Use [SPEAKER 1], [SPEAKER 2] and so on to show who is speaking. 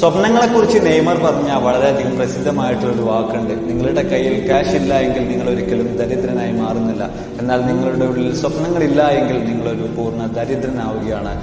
[SPEAKER 1] സ്വപ്നങ്ങളെ കുറിച്ച് നെയ്മർ പറഞ്ഞ വളരെയധികം പ്രസിദ്ധമായിട്ടുള്ള ഒരു വാക്കുണ്ട്. നിങ്ങളുടെ കയ്യിൽ ക്യാഷ് ഇല്ല എങ്കിൽ നിങ്ങൾ ഒരിക്കലും ദരിദ്രനായി മാറുന്നില്ല. എന്നാൽ നിങ്ങളുടെ ഉള്ളിൽ സ്വപ്നങ്ങളില്ല എങ്കിൽ നിങ്ങളൊരു പൂർണ ദരിദ്രനാവുകയാണ്.